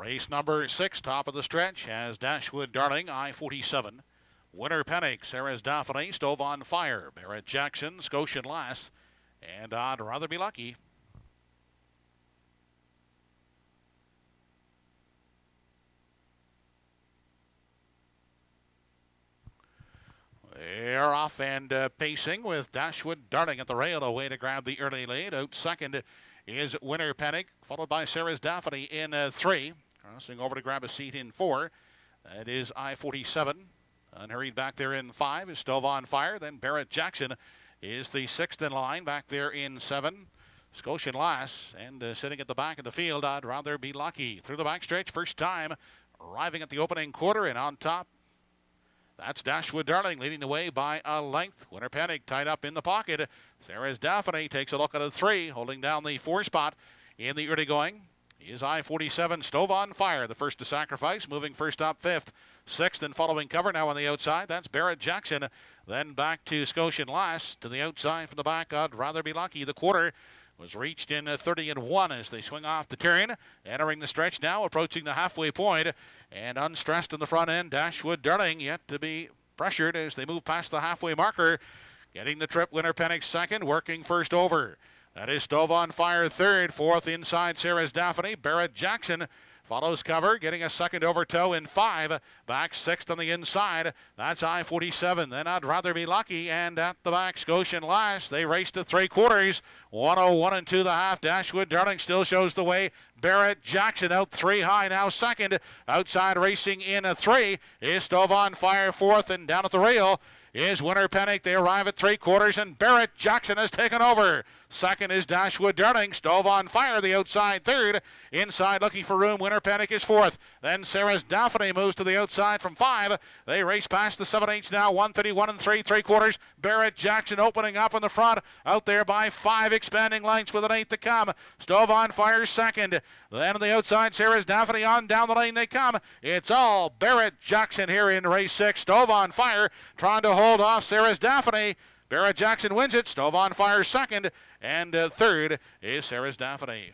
Race number six, top of the stretch, has Dashwood Darling, I 47. Winner Panic, Sarah's Daphne, Stove on Fire, Barrett Jackson, Scotian Lass, and I'd rather be lucky. They're off and uh, pacing with Dashwood Darling at the rail, away to grab the early lead. Out second is Winner Panic, followed by Sarah's Daphne in uh, three. Crossing over to grab a seat in four. That is I 47. Unhurried back there in five is Stove on Fire. Then Barrett Jackson is the sixth in line back there in seven. Scotian Lass and uh, sitting at the back of the field, I'd rather be lucky. Through the backstretch, first time arriving at the opening quarter and on top. That's Dashwood Darling leading the way by a length. Winter Panic tied up in the pocket. Sarah's Daphne takes a look at a three, holding down the four spot in the early going. Is I 47 Stove on Fire, the first to sacrifice, moving first up fifth. Sixth and following cover now on the outside. That's Barrett Jackson. Then back to Scotian Lass to the outside from the back. I'd rather be lucky. The quarter was reached in uh, 30 and 1 as they swing off the turn. Entering the stretch now, approaching the halfway point, and unstressed in the front end. Dashwood Darling yet to be pressured as they move past the halfway marker. Getting the trip winner Panic second, working first over. That is Stove on Fire third. Fourth inside Sarah's Daphne. Barrett Jackson follows cover, getting a second over toe in five. Back sixth on the inside. That's I 47. Then I'd rather be lucky. And at the back, Scotian Lass. They race to three quarters. 101 and two the half. Dashwood Darling still shows the way. Barrett Jackson out three high now second. Outside racing in a three is Stove on Fire fourth and down at the rail is Winner Panic. They arrive at three quarters, and Barrett Jackson has taken over. Second is Dashwood Darling. Stove on fire, the outside third. Inside looking for room. Winner Panic is fourth. Then Sarah's Daphne moves to the outside from five. They race past the 7 8s now. 131 and three, three quarters. Barrett Jackson opening up in the front. Out there by five expanding lengths with an eighth to come. Stove on fire second. Then on the outside, Sarah's Daphne on down the lane they come. It's all Barrett Jackson here in race six. Stove on fire trying to hold off Sarah's Daphne. Barrett Jackson wins it. Stove on fire second. And uh, third is Sarah's Daphne.